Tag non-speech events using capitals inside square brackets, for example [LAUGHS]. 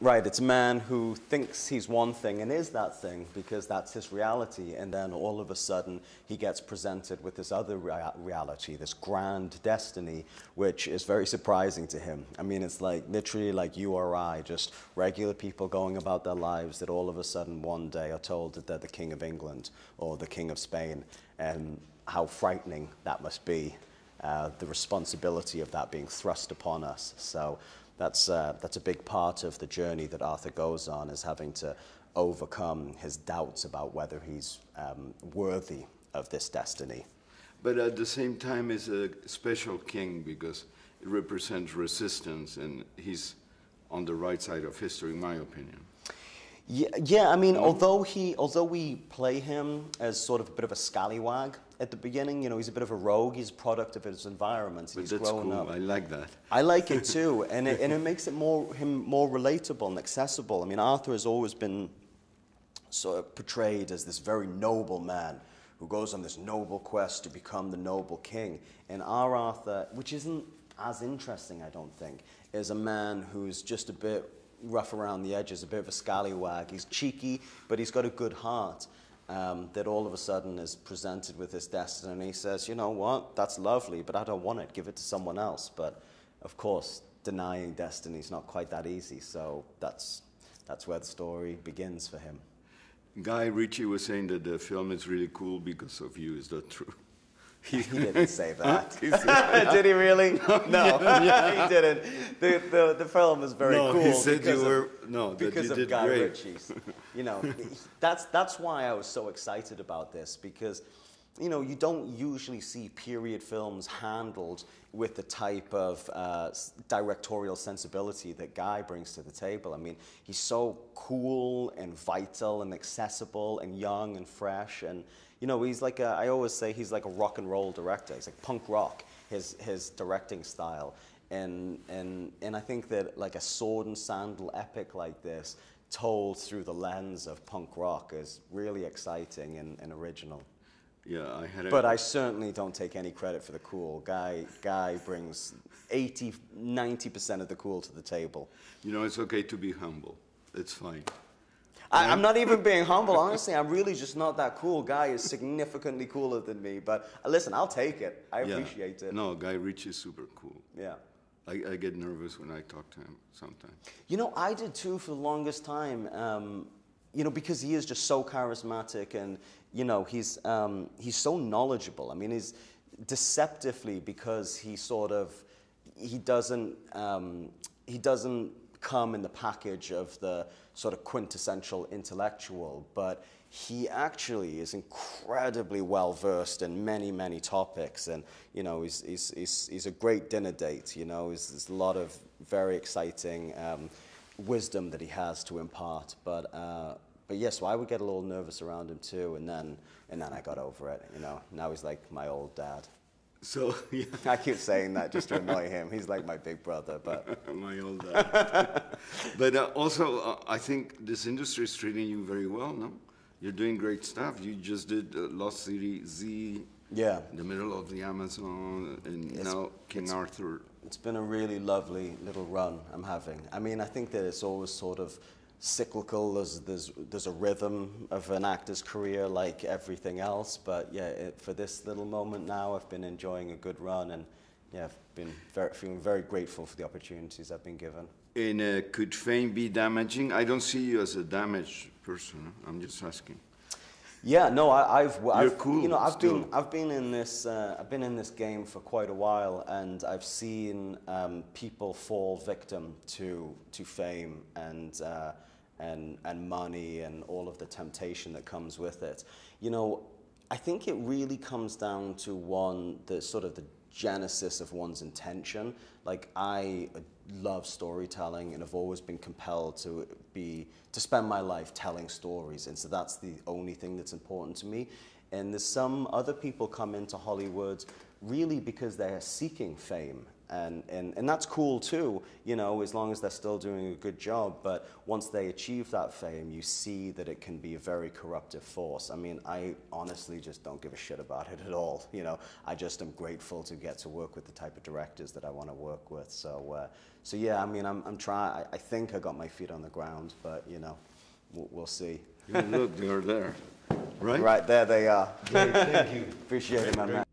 Right, it's a man who thinks he's one thing and is that thing because that's his reality, and then all of a sudden he gets presented with this other rea- reality, this grand destiny, which is very surprising to him. I mean, it's like literally like you or I, just regular people going about their lives that all of a sudden one day are told that they're the King of England or the King of Spain, and how frightening that must be. Uh, the responsibility of that being thrust upon us. So that's, uh, that's a big part of the journey that Arthur goes on, is having to overcome his doubts about whether he's um, worthy of this destiny. But at the same time, he's a special king because it represents resistance, and he's on the right side of history, in my opinion. Yeah, yeah I mean, mm. although he, although we play him as sort of a bit of a scallywag at the beginning, you know, he's a bit of a rogue. He's a product of his environment. But he's grown cool. up. I like that. I like it too, [LAUGHS] and it, and it makes it more him more relatable and accessible. I mean, Arthur has always been sort of portrayed as this very noble man who goes on this noble quest to become the noble king. And our Arthur, which isn't as interesting, I don't think, is a man who's just a bit rough around the edges, a bit of a scallywag. He's cheeky, but he's got a good heart. Um, that all of a sudden is presented with this destiny, and he says, "You know what? That's lovely, but I don't want it. Give it to someone else." But of course, denying destiny is not quite that easy. So that's that's where the story begins for him. Guy Ritchie was saying that the film is really cool because of you. Is that true? He, [LAUGHS] he didn't say that. [LAUGHS] Did he really? [LAUGHS] No, he didn't. The, the, the film is very No, cool. he said because you of- were- no, that because you of did Guy great. Ritchie's. You know, that's that's why I was so excited about this because, you know, you don't usually see period films handled with the type of uh, directorial sensibility that Guy brings to the table. I mean, he's so cool and vital and accessible and young and fresh and. You know, he's like a, I always say he's like a rock and roll director. He's like punk rock, his, his directing style. And, and, and I think that like a sword and sandal epic like this, told through the lens of punk rock, is really exciting and, and original. Yeah, I had. But I certainly don't take any credit for the cool. Guy, Guy brings 80, 90% of the cool to the table. You know, it's okay to be humble. It's fine. I, I'm not even [LAUGHS] being humble. Honestly, I'm really just not that cool. Guy is significantly cooler than me. But uh, listen, I'll take it. I Yeah. appreciate it. No, Guy Ritchie is super cool. Yeah. I, I get nervous when I talk to him sometimes. You know, I did too for the longest time. Um, you know, because he is just so charismatic, and you know, he's um, he's so knowledgeable. I mean, he's deceptively because he sort of he doesn't um, he doesn't come in the package of the sort of quintessential intellectual, but he actually is incredibly well versed in many, many topics. And, you know, he's, he's, he's, he's a great dinner date. You know, there's a lot of very exciting um, wisdom that he has to impart. But, uh, but yes, so I would get a little nervous around him too. And then, and then I got over it. You know, now he's like my old dad. So, [LAUGHS] yeah, I keep saying that just to annoy him. He's like my big brother, but [LAUGHS] my old dad. [LAUGHS] but uh, also, uh, I think this industry is treating you very well, no? You're doing great stuff. You just did uh, Lost City Z yeah. in the middle of the Amazon, and It's- now King Arthur. It's been a really lovely little run I'm having. I mean, I think that it's always sort of cyclical. There's, there's, there's a rhythm of an actor's career like everything else. But yeah, it, for this little moment now, I've been enjoying a good run and yeah, I've been very, feeling very grateful for the opportunities I've been given. And uh, could fame be damaging? I don't see you as a damaged person. I'm just asking. Yeah, no, I, I've, I've cool you know, I've still. been, I've been in this, uh, I've been in this game for quite a while, and I've seen um, people fall victim to to fame and uh, and and money and all of the temptation that comes with it. You know, I think it really comes down to one, the sort of the genesis of one's intention. Like I love storytelling and have always been compelled to be to spend my life telling stories, and so that's the only thing that's important to me. And there's some other people come into Hollywood really because they're seeking fame and, and, and that's cool too, you know, as long as they're still doing a good job. But once they achieve that fame, you see that it can be a very corruptive force. I mean, I honestly just don't give a shit about it at all. You know, I just am grateful to get to work with the type of directors that I want to work with. So, uh, so yeah, I mean, I'm, I'm trying. I, I think I got my feet on the ground, but you know, we'll, we'll see. Look, they're there, right? Right there, they are. Great, thank you. [LAUGHS] Appreciate it, my man.